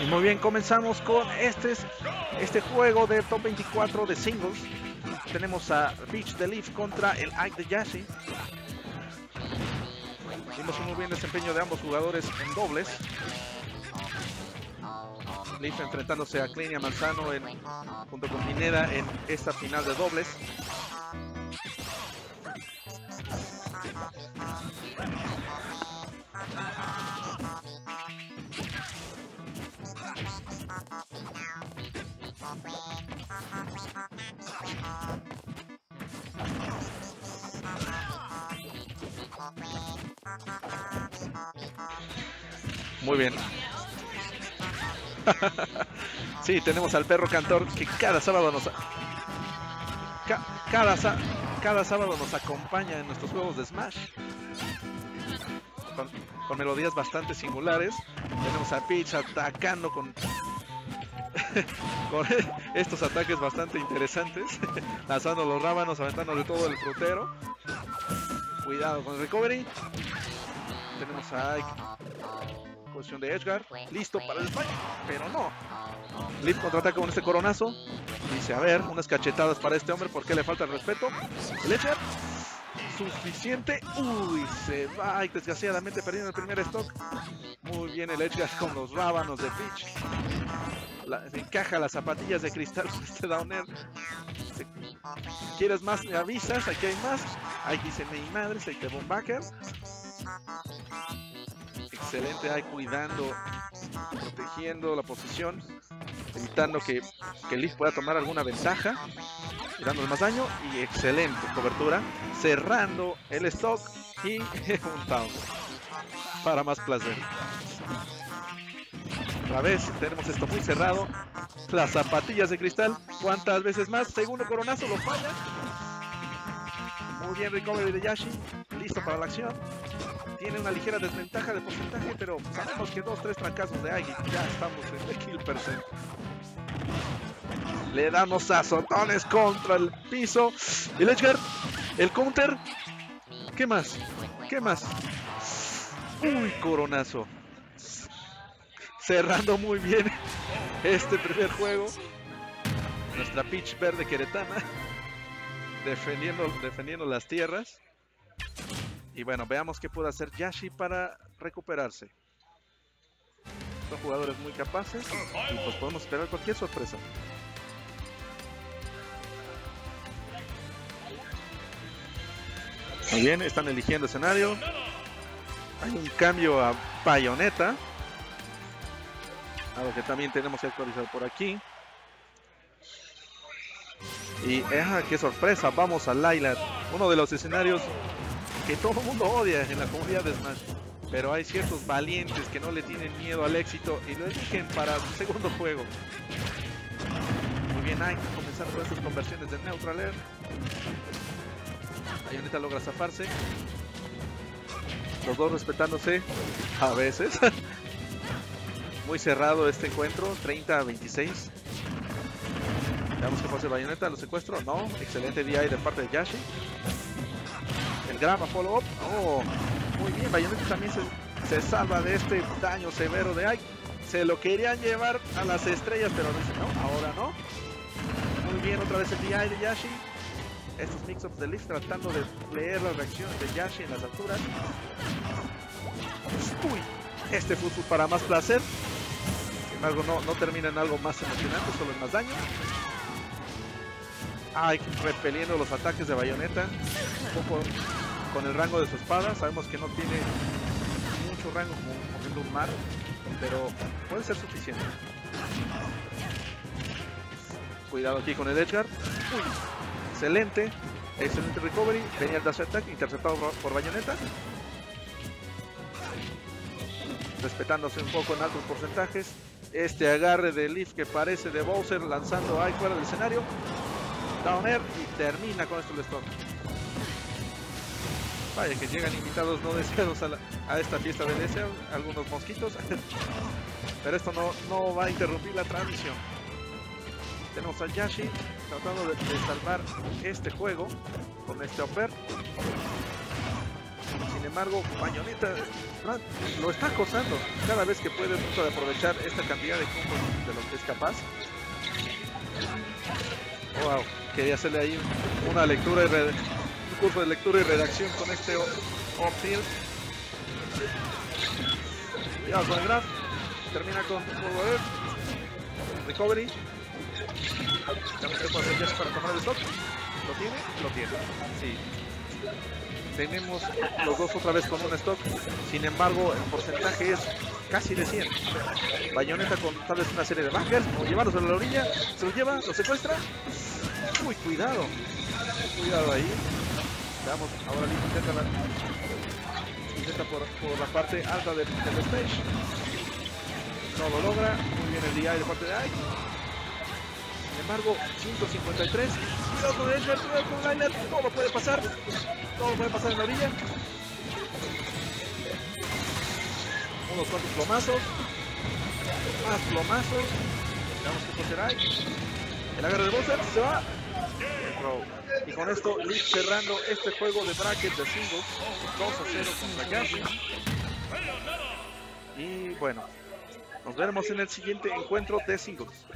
Y muy bien, comenzamos con este, este juego de top 24 de singles. Tenemos a Beach de Leaf contra el Ike de Yashi. Vimos un muy bien desempeño de ambos jugadores en dobles. Leaf enfrentándose a Clinia Manzano en, junto con Pineda en esta final de dobles. Muy bien. sí, tenemos al perro cantor que cada sábado nos cada, cada sábado nos acompaña en nuestros juegos de Smash. Con, melodías bastante singulares. Tenemos a Peach atacando con con estos ataques bastante interesantes. Lanzando los rábanos, aventando de todo el frutero. Cuidado con el recovery. Tenemos a. Posición de Edgar. Listo para el fight. Pero no. Leaf contraataca con este coronazo. Dice, a ver, unas cachetadas para este hombre. porque le falta el respeto? El Edgar. Suficiente. Uy, se va. Y desgraciadamente perdiendo el primer stock. Muy bien el Edgar con los rábanos de Peach encaja las zapatillas de cristal este Downer. ¿Quieres más? Me avisas, aquí hay más. Aquí dice mi madre, se quedó un backer. Excelente ahí cuidando, protegiendo la posición, evitando que, que Leaf pueda tomar alguna ventaja, dándole más daño y excelente cobertura, cerrando el stock y un down para más placer. Otra vez tenemos esto muy cerrado. Las zapatillas de cristal. ¿Cuántas veces más? Segundo coronazo lo falla. Muy bien recovery de Yashi. Listo para la acción. Tiene una ligera desventaja de porcentaje, pero sabemos que dos, tres trancazos de Aggie ya estamos en el kill percent. Le damos azotones contra el piso. El Edgar, el counter. ¿Qué más? ¿Qué más? Uy, coronazo cerrando muy bien este primer juego. Nuestra pitch verde queretana defendiendo, defendiendo las tierras. Y bueno, veamos qué puede hacer Yashi para recuperarse. Son jugadores muy capaces y pues podemos esperar cualquier sorpresa. Muy bien, están eligiendo escenario. Hay un cambio a Bayonetta. Algo que también tenemos que actualizar por aquí. Y ¡ah, qué sorpresa! Vamos a Laila, uno de los escenarios que todo el mundo odia en la comunidad de Smash. Pero hay ciertos valientes que no le tienen miedo al éxito y lo eligen para su segundo juego. Muy bien, hay que comenzar con estas conversiones de Neutral Air. Ayoneta logra zafarse. Los dos respetándose a veces. Muy cerrado este encuentro, 30 a 26. Veamos qué pasa Bayonetta, lo secuestro, no, excelente DI de parte de Yashi. El follow up, oh, muy bien, Bayonetta también se, salva de este daño severo de Ike. Se lo querían llevar a las estrellas, pero dice no, ahora no. Muy bien, otra vez el DI de Yashi. Estos mix-ups de Leaf tratando de leer las reacciones de Yashi en las alturas. Uy, este fue para más placer algo no, no termina en algo más emocionante, solo en más daño. Ay, repeliendo los ataques de bayoneta. Con el rango de su espada. Sabemos que no tiene mucho rango como un mar, pero puede ser suficiente. Cuidado aquí con el Edgar. excelente. Excelente recovery. Venía el dash attack interceptado por bayoneta respetándose un poco en altos porcentajes. Este agarre de Leaf que parece de Bowser lanzando ahí fuera del escenario. Downer y termina con esto el stop. Vaya que llegan invitados no deseados a, esta fiesta de deseo, algunos mosquitos. Pero esto no, no va a interrumpir la transmisión. Tenemos a Yashi tratando de, salvar este juego con este upper. Sin embargo, Bayonetta lo está acosando. Cada vez que puede, trata de aprovechar esta cantidad de combos de lo que es capaz. Wow, quería hacerle ahí una lectura y un curso de lectura y redacción con este off-field. Cuidado con el. Termina con Forward Recovery. Ya para tomar el stop. ¿Lo tiene? Lo tiene. Sí. Tenemos los dos otra vez con un stock. Sin embargo, el porcentaje es casi de 100. Bayonetta con tal vez una serie de bangers o llevarlos a la orilla. Se los lleva, los secuestra. Uy, cuidado. Cuidado ahí. Veamos, ahora intenta, la, intenta por, por, la parte alta del, del stage. No lo logra. Muy bien el DI de parte de Ike. Sin embargo, 153. Cuidado con Edgar, cuidado con Liner. Todo puede pasar. Todo puede pasar en la orilla. Unos cuantos plomazos. Más plomazos. Veamos qué sucederá. El agarre de Bowser se va. Y con esto, Lee cerrando este juego de bracket de singles 2 a 0 contra Yasu. Y bueno, nos veremos en el siguiente encuentro de singles.